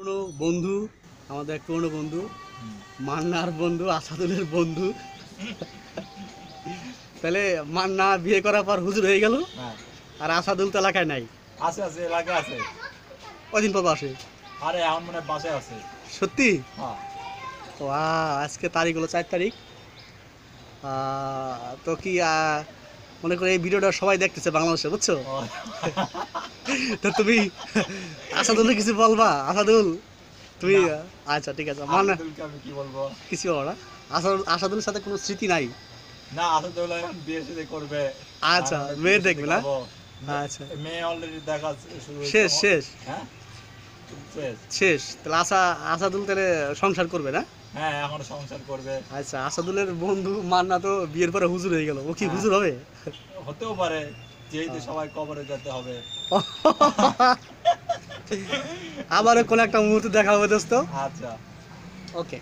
পুরনো বন্ধু আমাদের এক পুরনো বন্ধু মান্নার বন্ধু আসাদুলের বন্ধু। তাহলে মান্না বিয়ে করার পর হুজুর হয়ে গেল হ্যাঁ। আর আসাদুল তো এলাকায় নাই। আছে আছে এলাকা আছে। কদিন পর আসে আরে এখন মানে বাসায় আছে। সত্যি? হ্যাঁ। ওয়া আজকে তারিখ হলো চার তারিখ। আহ, তো কি মনে করে এই ভিডিওটা সবাই দেখতেছে বাংলাদেশে বুঝছ? তো তুমি আসাদুল কিছু বলবা? আসাদুল তুমি আচ্ছা ঠিক আছে। আমি কি বলব? কিছু বলো না। আসাদুল আসাদুলের সাথে কোনো স্মৃতি নাই? না আসাদুল এখন বিয়ে করবে। আচ্ছা, মেয়ে দেখবে না? আচ্ছা। মেয়ে অলরেডি দেখা শুরু শেষ শেষ। হ্যাঁ? শেষ। তাহলে আসা আসাদুল তাহলে সংসার করবে না? হ্যাঁ এখন সংসার করবে। আচ্ছা আসাদুলের বন্ধু মান্না তো বিয়ের পরে হুজুর হয়ে গেল। ও কি হ্যাঁ। হুজুর হবে? হতেও পারে যেহেতু সবাই কবরে যেতে হবে। আবারও কোনো একটা মুহূর্তে দেখা হবে দোস্ত। আচ্ছা। ওকে।